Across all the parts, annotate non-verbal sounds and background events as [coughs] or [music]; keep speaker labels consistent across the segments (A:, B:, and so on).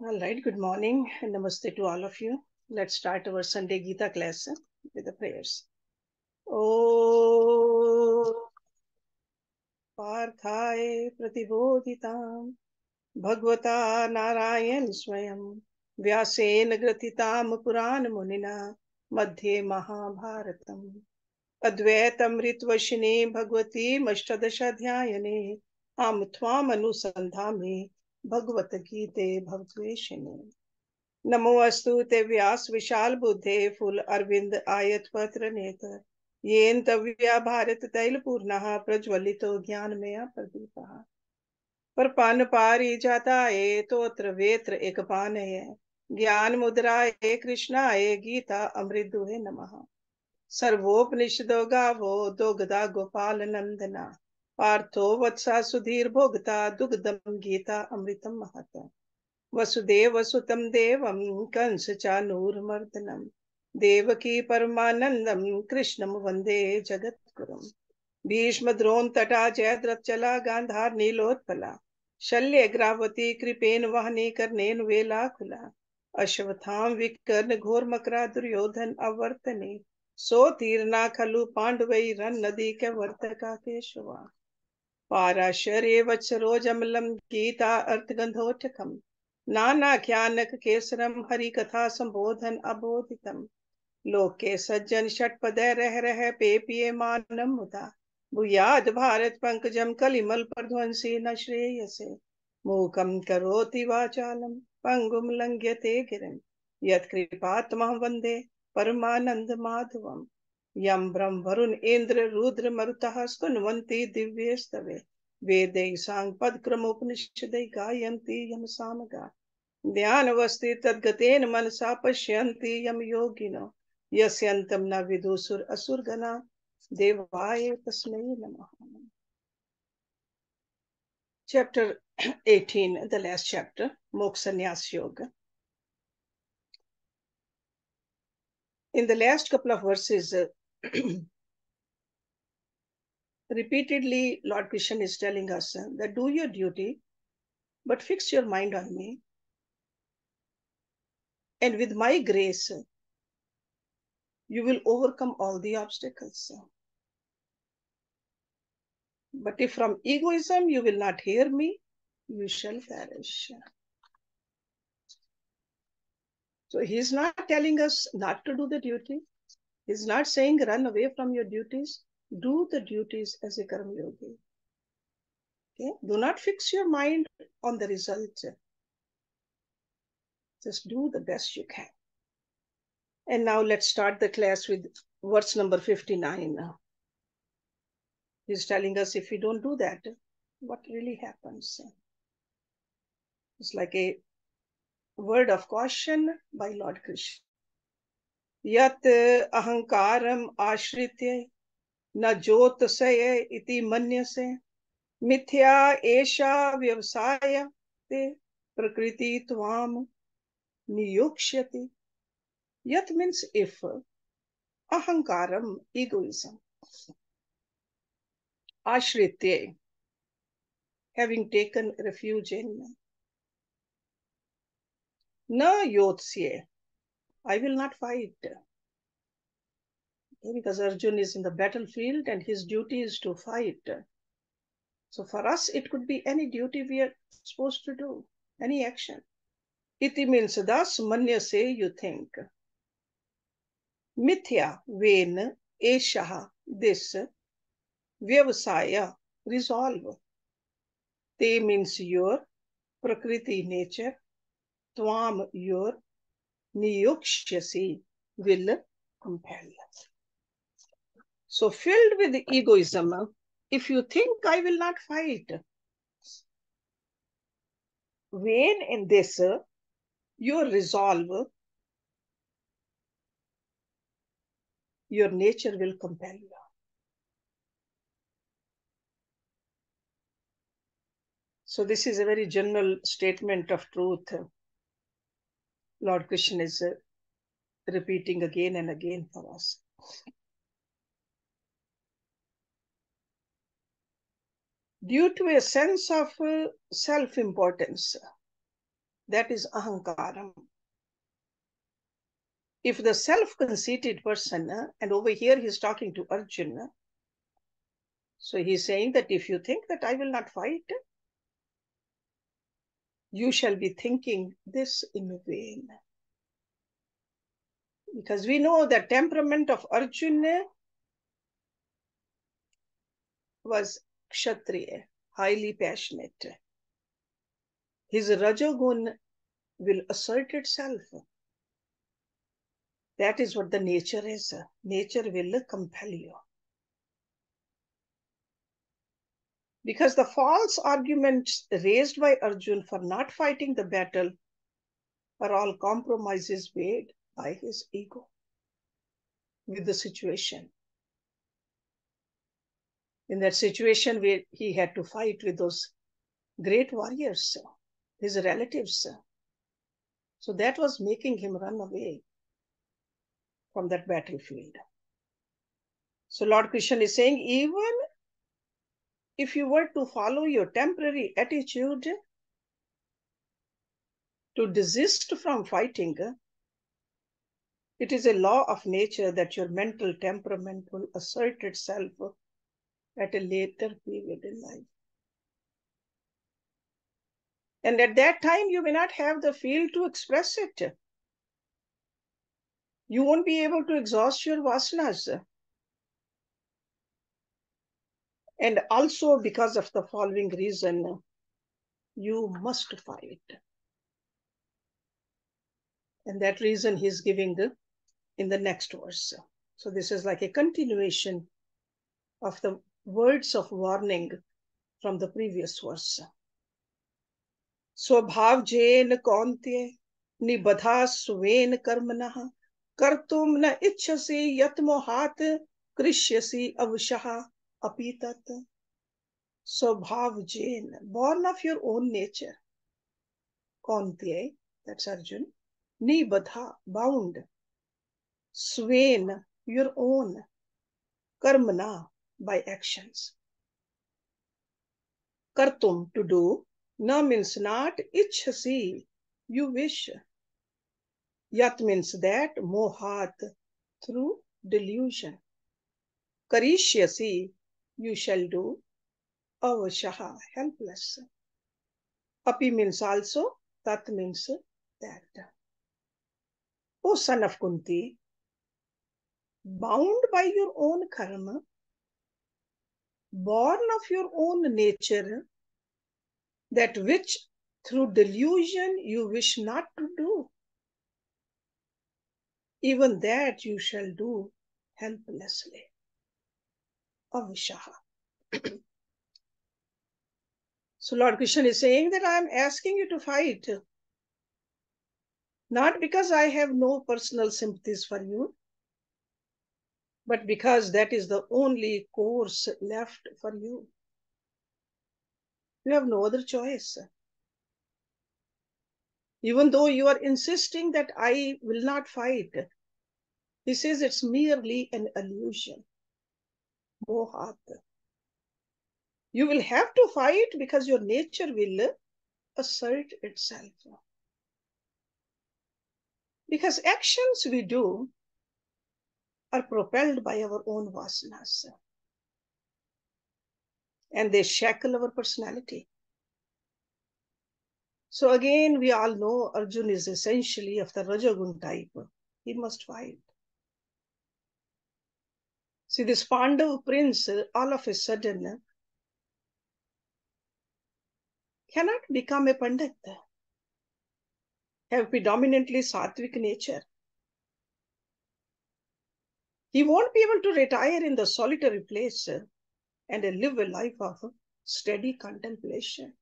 A: All right, good morning and namaste to all of you. Let's start our Sunday Gita class eh, with the prayers. Oh, Parthaye Pratibodhitam Bhagavata Narayan Swayam Vyasena Gratitam Puran Munina Madhye Mahabharatam Advaitamritvashine Bhagavati Mashtadashadhyayane Am Tvam Anusandhame भगवद्गीते भवद्वेषिणे नमो अस्तु ते व्यास विशाल बुद्धे, full Arvind आयत पत्र नेत्र येन तव्या भारत तैल पूर्ण, प्रज्वलितो ज्ञान में प्रदीप। पर पान पारी जाता है तोत्र वेत्र एक पान है ज्ञान मुद्राए कृष्णाय, गीता अमृत दुहे नमः। सर्वोपनिषदो गावो, दोगदा गोपाल नंदना। पार्थो वत्सा सुधीर भोगता दुग्धम गीता अमृतम महता। वसुदेव सुतम देवम कंस चानूरमर्दनम देवकी परमानंदम कृष्णम वंदे जगत गुरुम भीष्म द्रोण तटा जयद्रथचला गांधार नीलोत्पला। शल्य ग्रावती कृपेन वहने कर्णेन वेलाकुला। अश्वत्थाम विकर्ण घोर मकरा दुर्योधन अवर्तने। सो तीरना खलु पांडवई रन नदी के वर्तका केशवा। पाराशर्य वत्सरोजमलम गीता अर्थगंधोटकम नानाख्यानक केसरम हरि कथा संबोधन अबोधितम। लोके सज्जन षटपदय रह रह पे पिए मानम मुदा। भूयाद भारत पंकजम कलिमल प्रध्वंसी न श्रेयसे। मूकम करोति वाचालम पंगुम लंघ्यते गिरिम यत्कृपात्मः वंदे परमानंद माधवम यम ब्रह्म वरुण इंद्र रुद्र मरुतः स्तुन्वन्ति दिव्यस्तवे। वेदै सांग क्रमोपनिषदै गायन्ति यम सामगा। ध्यानवस्थि तद्गतेन मनसा पश्यन्ति यम योगिनो। यस्यन्तं न विदुसुर असुरगणा। देवाय तस्मै नमः। Chapter 18 the last chapter moksha sannyas yoga. In the last couple of verses [clears throat] repeatedly lord krishna is telling us that do your duty but fix your mind on me and with my grace you will overcome all the obstacles. But if from egoism you will not hear me, you shall perish. So he's not telling us not to do the duty. He's not saying run away from your duties. Do the duties as a karma yogi. Okay? Do not fix your mind on the result. Just do the best you can. And now let's start the class with verse number 59. He's telling us if we don't do that, what really happens? It's like a word of caution by Lord Krishna. Yat ahankaram ashritya na jyotasaya iti manyase mithya esha vyavasaya te prakriti tvam niyukshyati Yat means if, ahankaram, egoism, ashritye, having taken refuge in, na yotsye, I will not fight. Because Arjun is in the battlefield and his duty is to fight. So for us, it could be any duty we are supposed to do, any action. Iti means thus, manya say you think. Mithya, when, eshaha, this, vyavasaya, resolve. Te means your, prakriti, nature, tvam, your, niyukshyasi, will compel. So filled with egoism, if you think I will not fight, when in this, your resolve your nature will compel you. So this is a very general statement of truth. Lord Krishna is uh, repeating again and again for us. Due to a sense of uh, self-importance, That is ahankaram. If the self-conceited person, and over here he's talking to Arjuna, so he's saying that if you think that I will not fight, you shall be thinking this in vain. Because we know the temperament of Arjuna was Kshatriya, highly passionate. His Rajogun will assert itself. That is what the nature is. Nature will compel you. Because the false arguments raised by Arjun for not fighting the battle are all compromises made by his ego with the situation. In that situation where he had to fight with those great warriors, his relatives. So that was making him run away from that battlefield. So Lord Krishna is saying, even if you were to follow your temporary attitude to desist from fighting, it is a law of nature that your mental temperament will assert itself at a later period in life. And at that time, you may not have the feel to express it. You won't be able to exhaust your vasanas. And also because of the following reason, you must fight. And that reason he's giving the, in the next verse. So this is like a continuation of the words of warning from the previous verse. स्वभाव जेन कौन्त्य निबधा स्वेन कर्मणः कर्तुम न इच्छसि यत मोहात कृष्यसि अवशः तत् स्वभाव born of your own nature कौन्त्य that's Arjun nibadha bound swain your own karmana by actions kartum to do Na means not, ichhasi, you wish. Yat means that, mohat, through delusion. Karishyasi, you shall do. Avashaha, helpless. Api means also, that means that. O son of Kunti, bound by your own karma, born of your own nature, that which through delusion you wish not to do. Even that you shall do helplessly. Avishaha. so Lord Krishna is saying that I am asking you to fight. Not because I have no personal sympathies for you, but because that is the only course left for you. You have no other choice. Even though you are insisting that I will not fight, he says it's merely an illusion. Mohat. You will have to fight because your nature will assert itself. Because actions we do are propelled by our own vasanas and they shackle our personality. So again, we all know Arjun is essentially of the Rajagun type. He must fight. See, this Pandav prince, all of a sudden, cannot become a Pandit, have predominantly sattvic nature. He won't be able to retire in the solitary place and live a life of steady contemplation.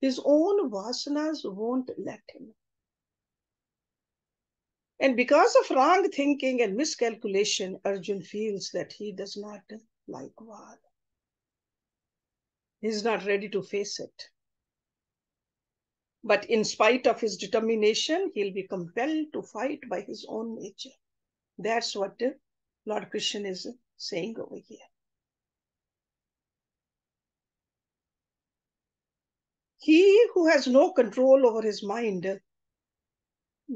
A: His own vasanas won't let him. And because of wrong thinking and miscalculation, Arjun feels that he does not like war. He's not ready to face it. But in spite of his determination, he'll be compelled to fight by his own nature. That's what Lord Krishna is saying over here. He who has no control over his mind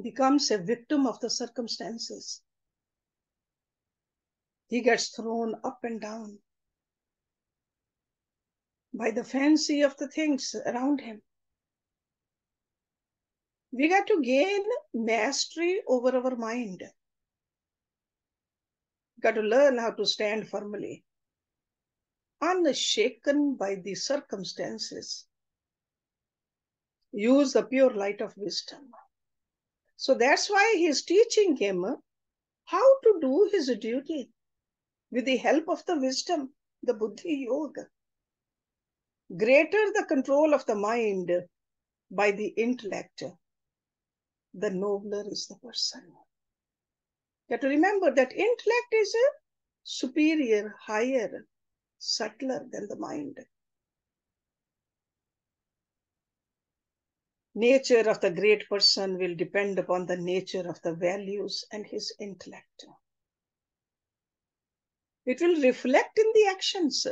A: becomes a victim of the circumstances. He gets thrown up and down by the fancy of the things around him. We got to gain mastery over our mind. Got to learn how to stand firmly, unshaken by the circumstances. Use the pure light of wisdom. So that's why he's teaching him how to do his duty with the help of the wisdom, the Buddhi Yoga. Greater the control of the mind by the intellect, the nobler is the person. You have to remember that intellect is a superior, higher, subtler than the mind. Nature of the great person will depend upon the nature of the values and his intellect. It will reflect in the actions.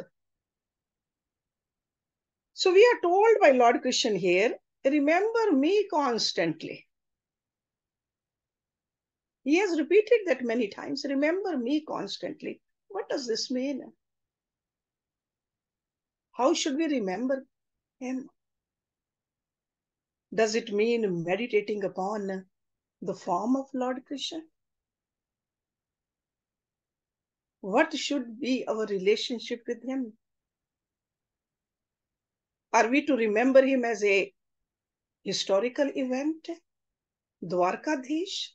A: So we are told by Lord Krishna here, remember me constantly. He has repeated that many times. Remember me constantly. What does this mean? How should we remember him? Does it mean meditating upon the form of Lord Krishna? What should be our relationship with him? Are we to remember him as a historical event? Dwarkadhish?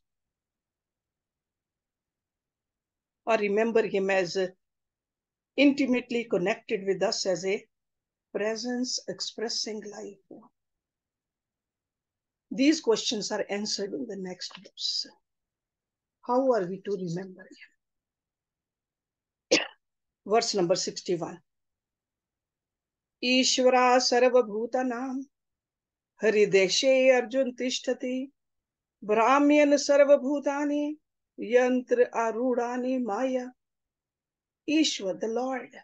A: or remember him as intimately connected with us as a presence expressing life? These questions are answered in the next verse. How are we to remember him? [coughs] verse number 61. ईश्वरा सर्वभूतानां हरिदेशे अर्जुन तिष्ठति ब्राह्म्यन सर्वभूतानि Yantra Arudani Maya. Ishwar, the Lord.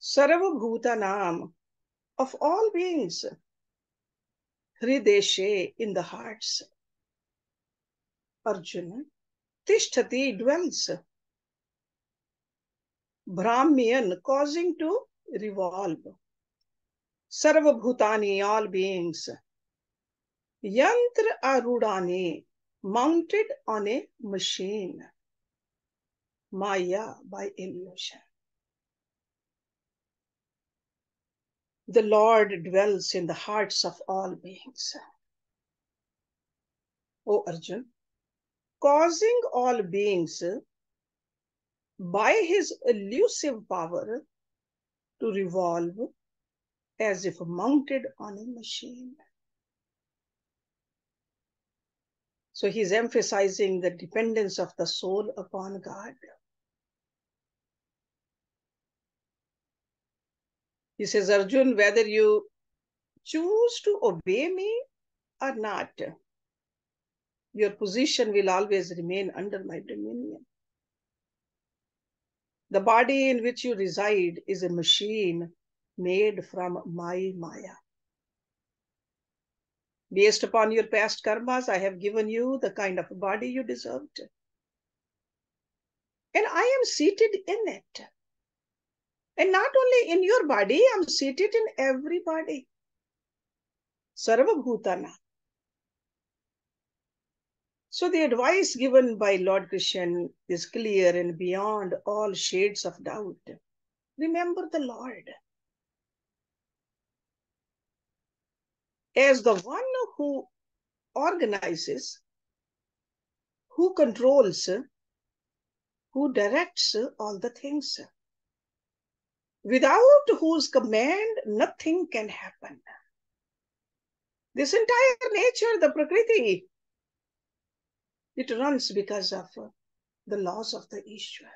A: Sarvabhutanam, of all beings. Hrideshe, in the hearts. Arjuna. Tishtati dwells. Brahmian, causing to revolve. Sarvabhutani, all beings. Yantra Arudani, mounted on a machine. Maya by illusion. The Lord dwells in the hearts of all beings. O Arjun, causing all beings by his elusive power to revolve as if mounted on a machine. So he's emphasizing the dependence of the soul upon God. He says, Arjun, whether you choose to obey me or not, your position will always remain under my dominion. The body in which you reside is a machine made from my Maya. Based upon your past karmas, I have given you the kind of body you deserved. And I am seated in it. And not only in your body, I'm seated in every body. Sarvabhutana. So the advice given by Lord Krishna is clear and beyond all shades of doubt. Remember the Lord. as the one who organizes, who controls, who directs all the things. Without whose command, nothing can happen. This entire nature, the Prakriti, it runs because of the laws of the Ishwar.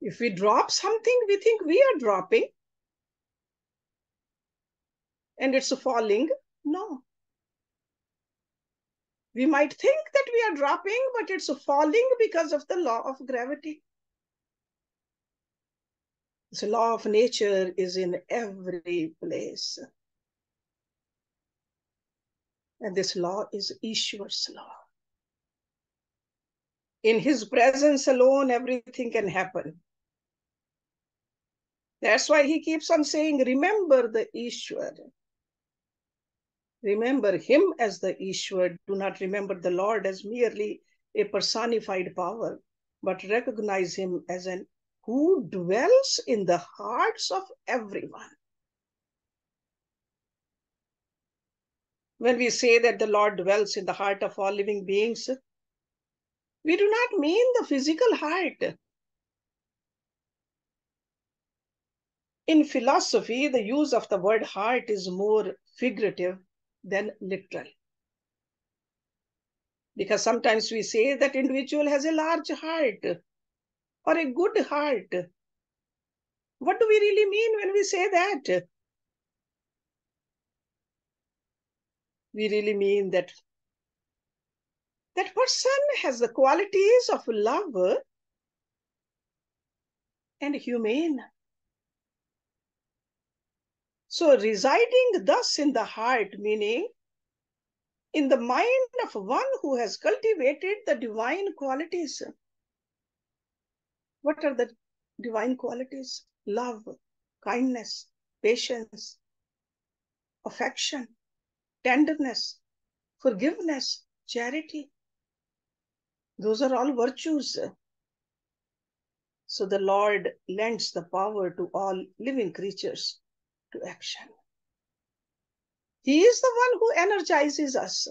A: If we drop something, we think we are dropping and it's falling. No. We might think that we are dropping, but it's falling because of the law of gravity. This law of nature is in every place. And this law is Ishwar's law. In his presence alone, everything can happen. That's why he keeps on saying, Remember the Ishwar. Remember him as the Ishwar. Do not remember the Lord as merely a personified power, but recognize him as an who dwells in the hearts of everyone. When we say that the Lord dwells in the heart of all living beings, we do not mean the physical heart. In philosophy, the use of the word heart is more figurative than literal. Because sometimes we say that individual has a large heart or a good heart. What do we really mean when we say that? We really mean that that person has the qualities of love and humane. So, residing thus in the heart, meaning in the mind of one who has cultivated the divine qualities. What are the divine qualities? Love, kindness, patience, affection, tenderness, forgiveness, charity. Those are all virtues. So the Lord lends the power to all living creatures to action. He is the one who energizes us.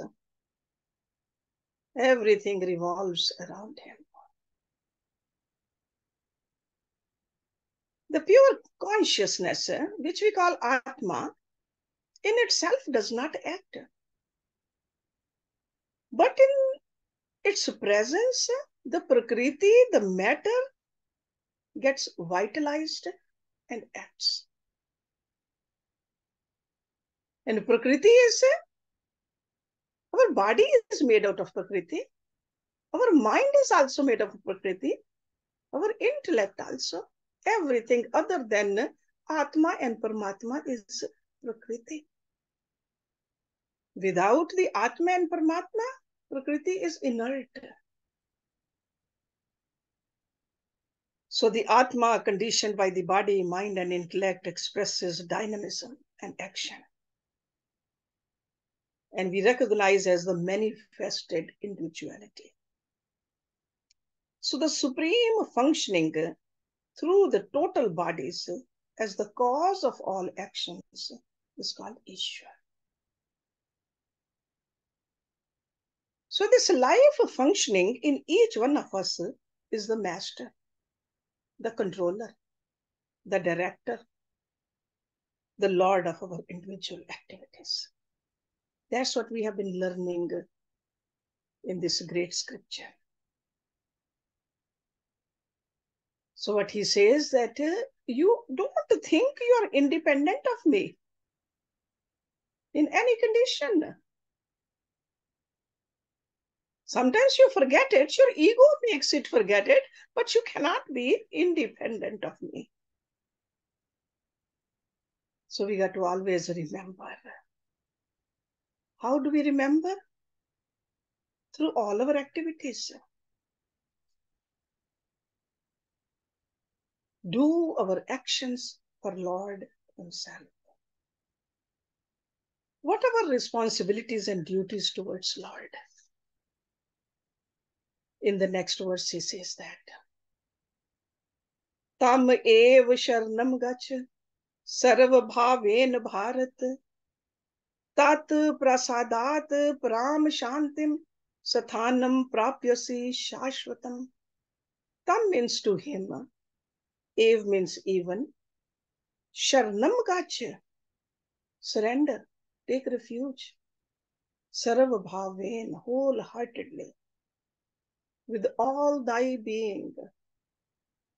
A: Everything revolves around him. The pure consciousness, eh, which we call Atma, in itself does not act. But in its presence, the Prakriti, the matter, gets vitalized and acts. And Prakriti is our body is made out of Prakriti. Our mind is also made of Prakriti. Our intellect also. Everything other than Atma and Paramatma is Prakriti. Without the Atma and Paramatma, Prakriti is inert. So the Atma, conditioned by the body, mind, and intellect, expresses dynamism and action and we recognize as the manifested individuality. So the supreme functioning through the total bodies as the cause of all actions is called Ishwar. So this life functioning in each one of us is the master, the controller, the director, the lord of our individual activities. That's what we have been learning in this great scripture. So what he says that uh, you don't think you are independent of me in any condition. Sometimes you forget it, your ego makes it forget it, but you cannot be independent of me. So we got to always remember how do we remember? Through all our activities. Do our actions for Lord Himself. What are our responsibilities and duties towards Lord? In the next verse, he says that. Tam ev sharnam gach sarva bhaven bharat तत् प्रसादात शांति शांतिम स्थानम प्राप्यसी शाश्वत तम means to him एव means even शरणम गाच्य surrender take refuge सर्व भावेन whole heartedly with all thy being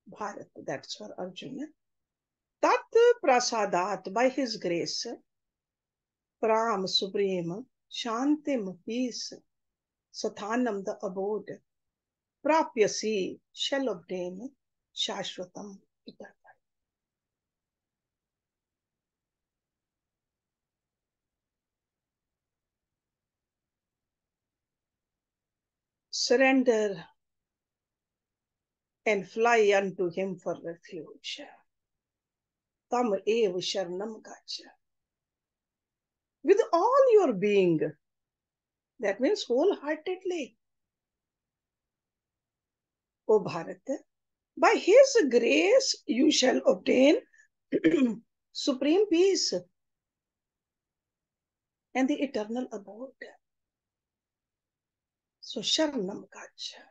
A: Bharata that's for Arjun तत् प्रसादात by his grace Pram Suprema Shantim peace, Satanam the abode, Prapyasi shall obtain Shashvatam Itat. surrender and fly unto him for refuge. Tam eva sharanam gacha. With all your being, that means wholeheartedly. O Bharat, by his grace you shall obtain [clears throat] supreme peace and the eternal abode. So Sharanam Gacha.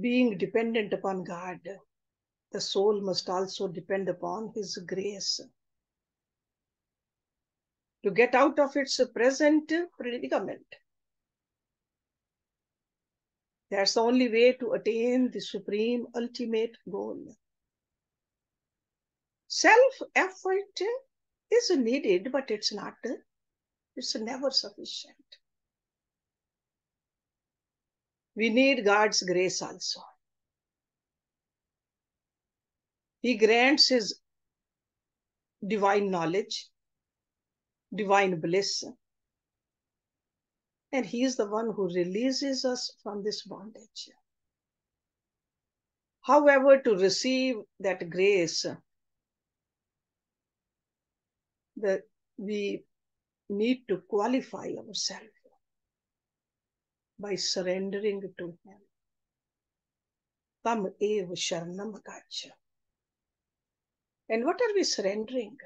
A: Being dependent upon God, the soul must also depend upon His grace to get out of its present predicament. That's the only way to attain the supreme ultimate goal. Self effort is needed, but it's not, it's never sufficient. We need God's grace also. He grants His divine knowledge, divine bliss, and He is the one who releases us from this bondage. However, to receive that grace, that we need to qualify ourselves by surrendering to Him. Tam ev sharanam gacha. And what are we surrendering?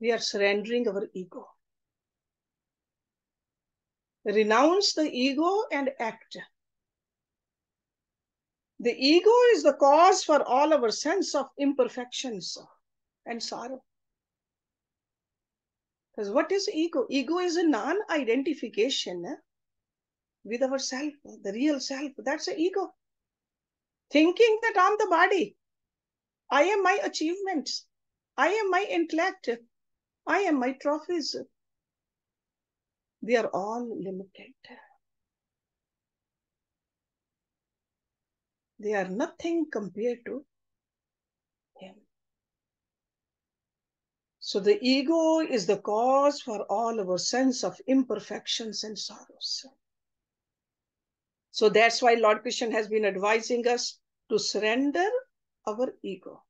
A: We are surrendering our ego. Renounce the ego and act. The ego is the cause for all our sense of imperfections and sorrow. Because what is ego? Ego is a non identification with our self, the real self. That's the ego. Thinking that I'm the body, I am my achievements, I am my intellect, I am my trophies. They are all limited. They are nothing compared to Him. So the ego is the cause for all our sense of imperfections and sorrows. So that's why Lord Krishna has been advising us to surrender our ego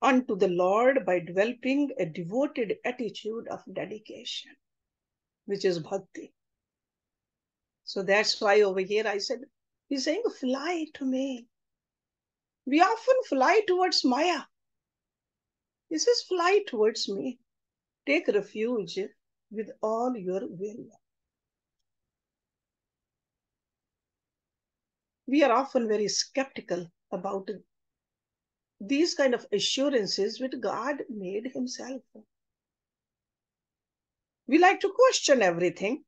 A: unto the Lord by developing a devoted attitude of dedication, which is bhakti. So that's why over here I said, He's saying, fly to me. We often fly towards Maya. He says, fly towards me. Take refuge with all your will. We are often very skeptical about these kind of assurances which God made Himself. We like to question everything.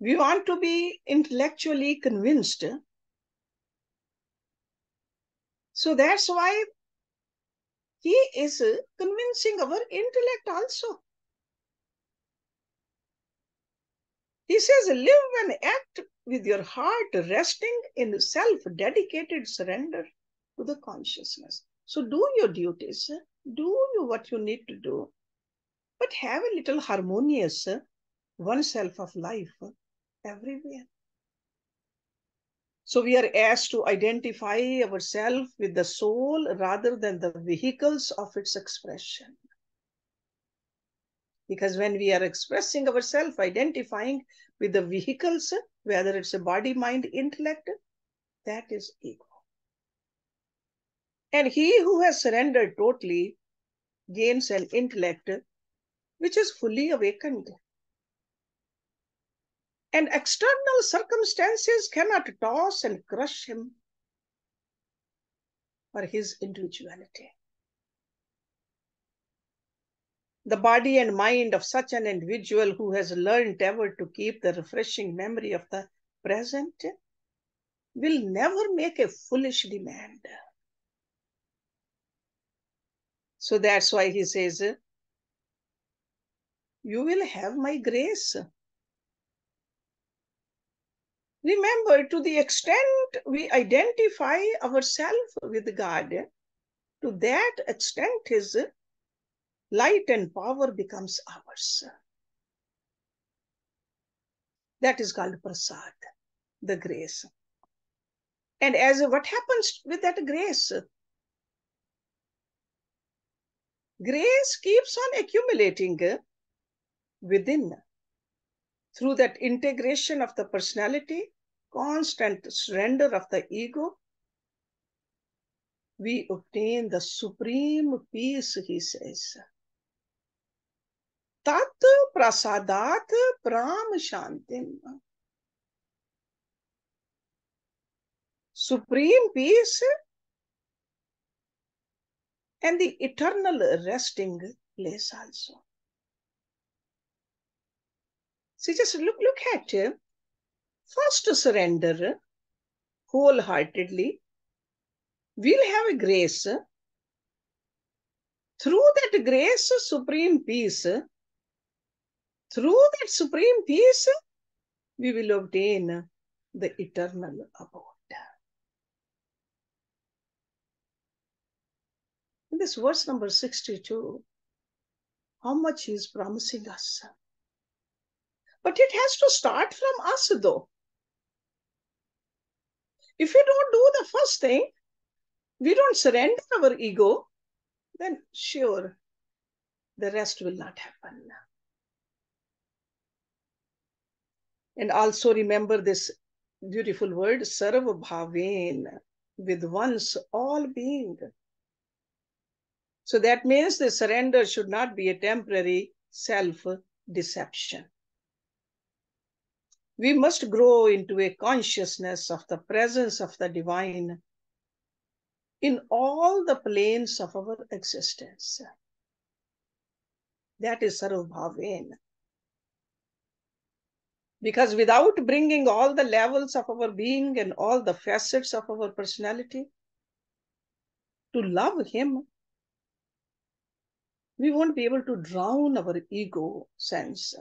A: We want to be intellectually convinced. So that's why He is convincing our intellect also. He says, live and act with your heart resting in self dedicated surrender to the consciousness. So do your duties, do what you need to do, but have a little harmonious oneself of life everywhere. So we are asked to identify ourselves with the soul rather than the vehicles of its expression. Because when we are expressing ourselves, identifying with the vehicles, whether it's a body, mind, intellect, that is ego. And he who has surrendered totally gains an intellect which is fully awakened. And external circumstances cannot toss and crush him or his individuality. The body and mind of such an individual who has learned ever to keep the refreshing memory of the present will never make a foolish demand. So that's why he says, You will have my grace. Remember, to the extent we identify ourselves with God, to that extent His light and power becomes ours. That is called prasad, the grace. And as what happens with that grace? Grace keeps on accumulating within through that integration of the personality, constant surrender of the ego, we obtain the supreme peace, he says. Tat prasadat pram shantim. Supreme peace and the eternal resting place also. See, just look, look at him. First surrender wholeheartedly. We'll have a grace. Through that grace, supreme peace, through that supreme peace, we will obtain the eternal abode. In this verse number 62, how much he is promising us. But it has to start from us, though. If we don't do the first thing, we don't surrender our ego, then sure, the rest will not happen. And also remember this beautiful word, Sarva Bhaven, with one's all being. So that means the surrender should not be a temporary self deception. We must grow into a consciousness of the presence of the divine in all the planes of our existence. That is Sarvabhaven. Because without bringing all the levels of our being and all the facets of our personality to love Him, we won't be able to drown our ego sense.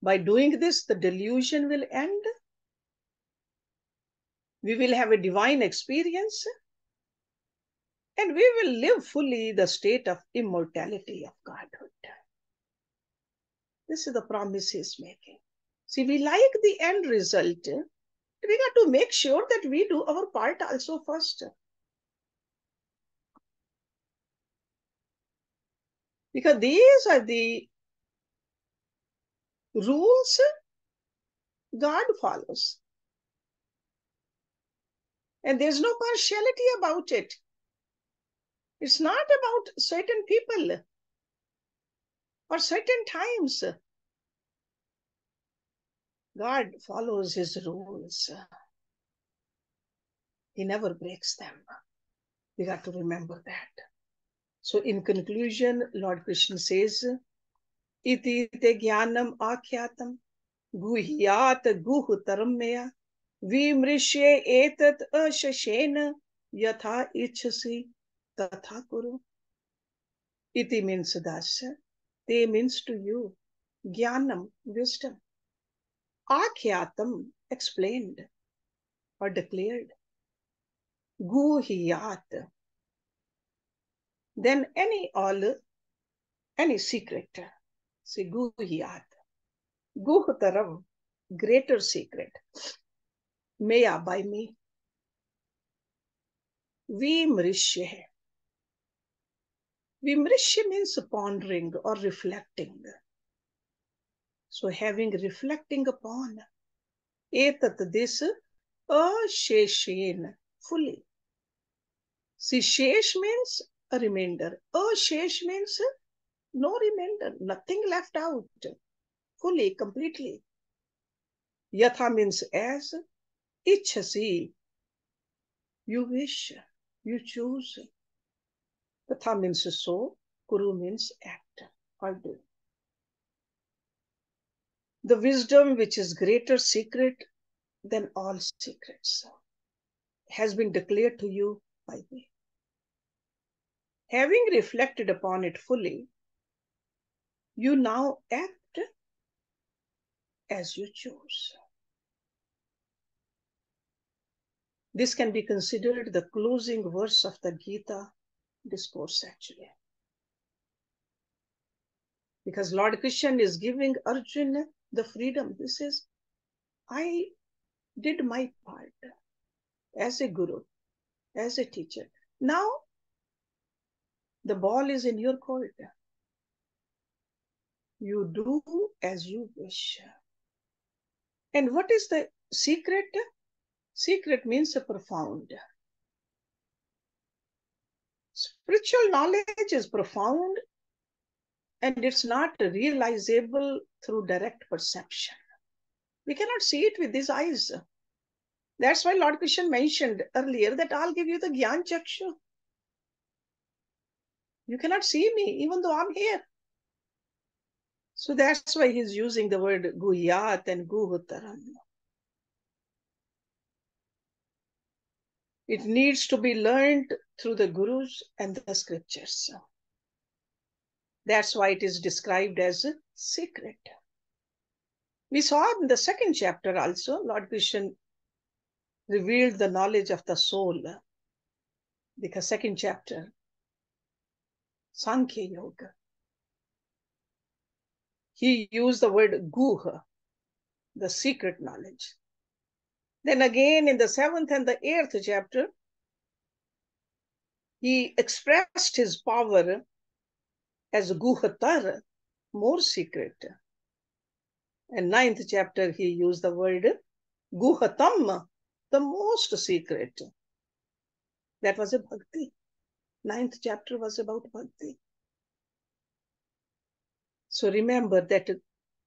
A: By doing this, the delusion will end. We will have a divine experience. And we will live fully the state of immortality of Godhood. This is the promise he's making. See, we like the end result. We got to make sure that we do our part also first. Because these are the rules God follows. And there's no partiality about it. It's not about certain people or certain times. God follows his rules. He never breaks them. We got to remember that. So, in conclusion, Lord Krishna says, Iti te jnanam akyatam guhyat guhtaram meya vimrishye etat ashashena yatha ichasi तथा कुरु। इति means दास्य, ते means to you, ज्ञानम wisdom आख्यातम explained और declared. गुहियात। Then any all any secret, से गुहियात। गुह तरव greater secret. May ah by me. We मृष्य है Vimrishya means pondering or reflecting. So having reflecting upon. Etat this asheshen, fully. See, shesh means a remainder. Oh, shesh means no remainder, nothing left out, fully, completely. Yatha means as, ichhasi, you wish, you choose. Tatha means so, Kuru means act or do. The wisdom which is greater secret than all secrets has been declared to you by me. Having reflected upon it fully, you now act as you choose. This can be considered the closing verse of the Gita discourse, actually. Because Lord Krishna is giving Arjuna the freedom. He says, I did my part as a guru, as a teacher. Now, the ball is in your court. You do as you wish. And what is the secret? Secret means a profound. Spiritual knowledge is profound and it's not realizable through direct perception. We cannot see it with these eyes. That's why Lord Krishna mentioned earlier that I'll give you the Gyan Chakshu. You cannot see me even though I'm here. So that's why he's using the word Guhyat and Guhutaram. It needs to be learned through the gurus and the scriptures. That's why it is described as a secret. We saw in the second chapter also, Lord Krishna revealed the knowledge of the soul. Because second chapter, Sankhya Yoga. He used the word guha, the secret knowledge. Then again in the seventh and the eighth chapter, he expressed his power as guhatar, more secret. And ninth chapter, he used the word guhatam, the most secret. That was a bhakti. Ninth chapter was about bhakti. So remember that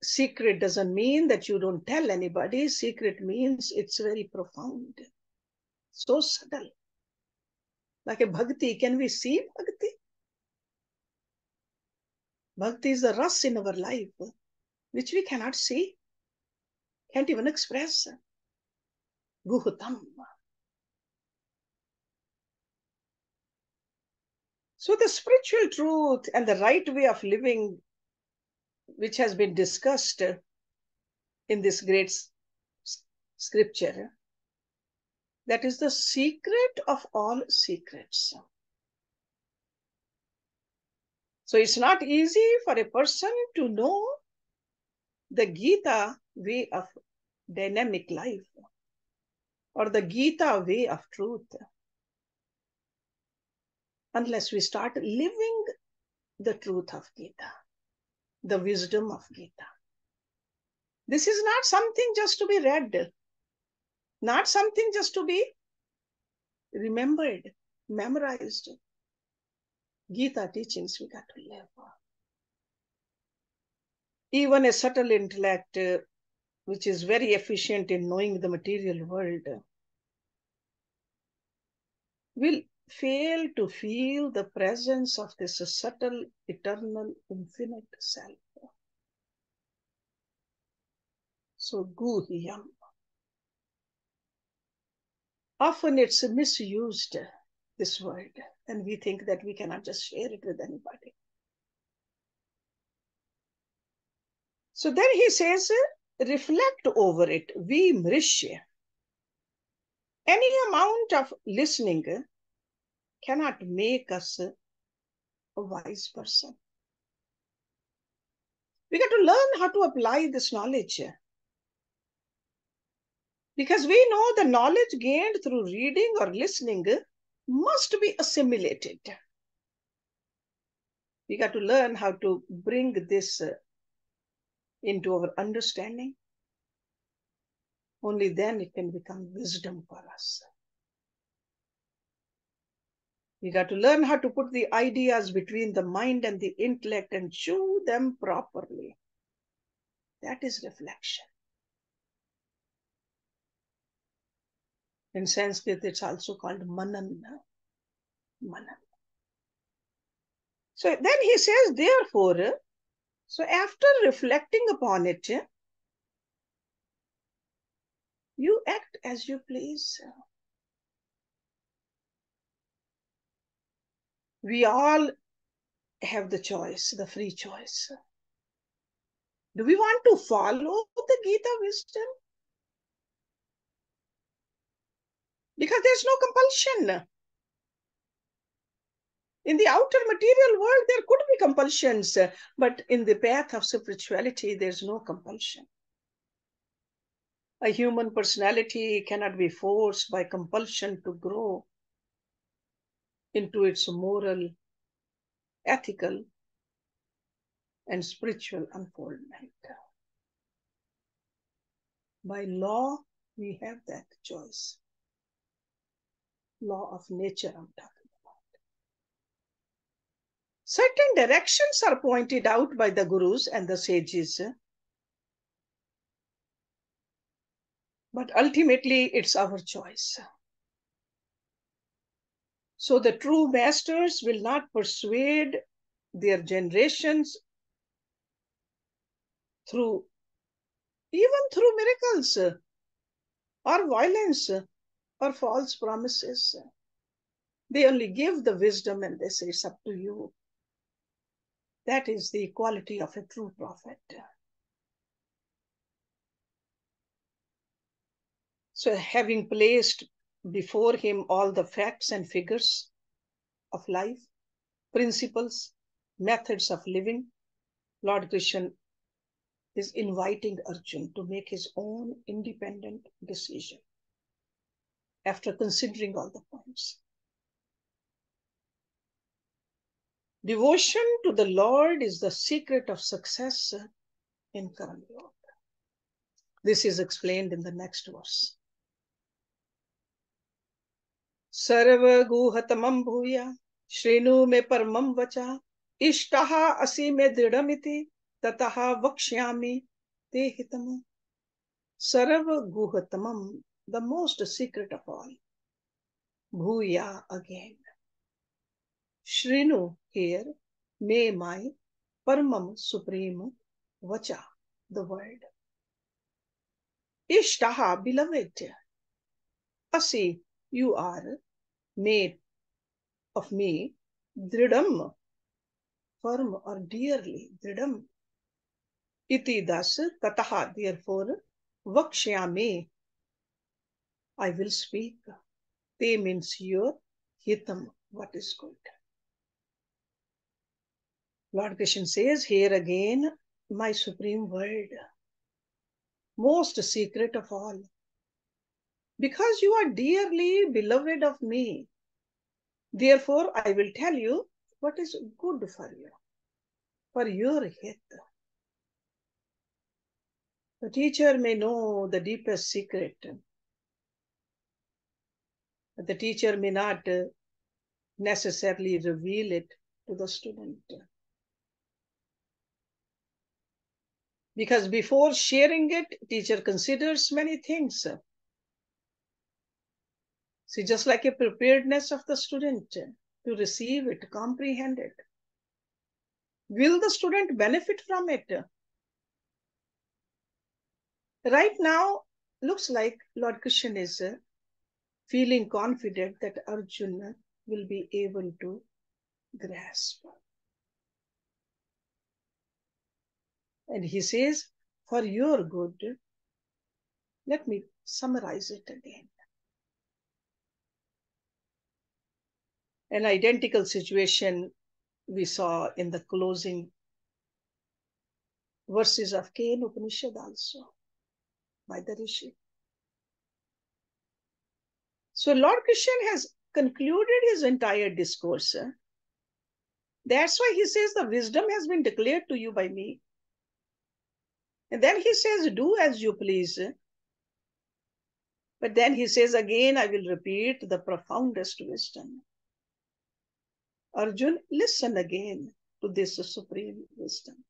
A: secret doesn't mean that you don't tell anybody. Secret means it's very profound, so subtle. Like a bhakti, can we see bhakti? Bhakti is the rust in our life, which we cannot see, can't even express. Guhutam. So the spiritual truth and the right way of living which has been discussed in this great scripture. That is the secret of all secrets. So it's not easy for a person to know the Gita way of dynamic life or the Gita way of truth unless we start living the truth of Gita the wisdom of Gita. This is not something just to be read, not something just to be remembered, memorized. Gita teachings we got to live. Even a subtle intellect, uh, which is very efficient in knowing the material world, will fail to feel the presence of this subtle, eternal, infinite self. So, guhyam. Often it's misused, this word, and we think that we cannot just share it with anybody. So then he says, reflect over it, vimrishya. Any amount of listening cannot make us a wise person. We got to learn how to apply this knowledge. Because we know the knowledge gained through reading or listening must be assimilated. We got to learn how to bring this into our understanding. Only then it can become wisdom for us. We got to learn how to put the ideas between the mind and the intellect and chew them properly. That is reflection. In Sanskrit, it's also called manan. Manan. So then he says, therefore, so after reflecting upon it, you act as you please. We all have the choice, the free choice. Do we want to follow the Gita wisdom? Because there's no compulsion. In the outer material world, there could be compulsions, but in the path of spirituality, there's no compulsion. A human personality cannot be forced by compulsion to grow into its moral, ethical, and spiritual unfoldment. By law, we have that choice. Law of nature, I'm talking about. Certain directions are pointed out by the gurus and the sages. But ultimately, it's our choice. So the true masters will not persuade their generations through even through miracles uh, or violence uh, or false promises. They only give the wisdom and they say it's up to you. That is the quality of a true prophet. So, having placed before him all the facts and figures of life, principles, methods of living, Lord Krishna is inviting Arjun to make his own independent decision after considering all the points. Devotion to the Lord is the secret of success in Karma Yoga. This is explained in the next verse. सर्वगुहतम भूय श्रेणु मे परम वचा। इष्ट असी मे दृढ़ तथा वक्ष्यामि ते हितम। सर्वगुहतम the most secret of all Bhuya again श्रेणु हेयर मे, माय, परम, सुप्रीम, वचा द वर्ड इष्ट बिलवेड असी you are made of me, dridam, firm or dearly, dridam. Iti das, tataha, therefore, vakshyami, I will speak. Te means your hitam, what is good. Lord Krishna says here again, my supreme word, most secret of all, because you are dearly beloved of me. Therefore, I will tell you what is good for you, for your hit. The teacher may know the deepest secret, but the teacher may not necessarily reveal it to the student. Because before sharing it, teacher considers many things See, just like a preparedness of the student to receive it, comprehend it. Will the student benefit from it? Right now, looks like Lord Krishna is feeling confident that Arjuna will be able to grasp. And he says, For your good, let me summarize it again. An identical situation we saw in the closing verses of Kena Upanishad also by the Rishi. So Lord Krishna has concluded his entire discourse. That's why he says the wisdom has been declared to you by me. And then he says, do as you please. But then he says again, I will repeat the profoundest wisdom. Arjun, listen again to this supreme wisdom.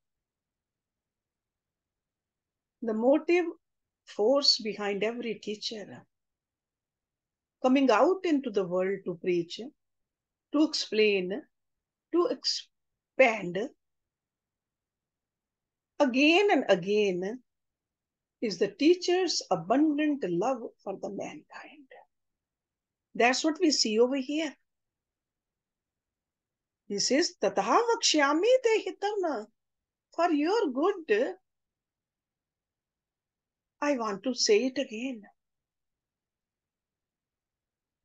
A: The motive force behind every teacher coming out into the world to preach, to explain, to expand again and again is the teacher's abundant love for the mankind. That's what we see over here. He says, Tataha vakshyami te. For your good. I want to say it again.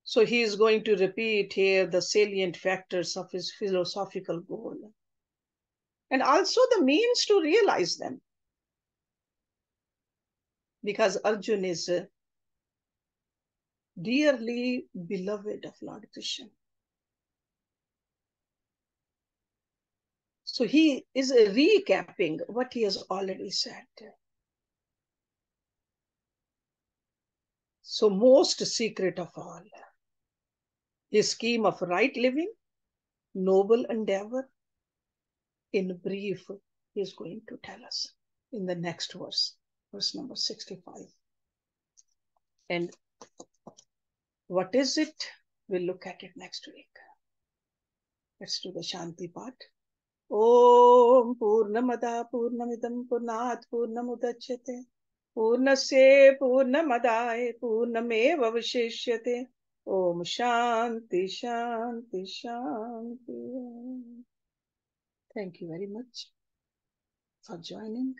A: So he is going to repeat here the salient factors of his philosophical goal and also the means to realize them. Because Arjun is dearly beloved of Lord Krishna. So he is recapping what he has already said. So, most secret of all, his scheme of right living, noble endeavor, in brief, he is going to tell us in the next verse, verse number 65. And what is it? We'll look at it next week. Let's do the Shanti part. ॐ पूर्णमदा पूर्णमिदं पूर्णात् पूर्णमुदच्यते पूर्णस्य पूर्णमदाय पूर्णमेव अवशिष्यते। ओम शांति शांति शान्ति। Thank you very much for joining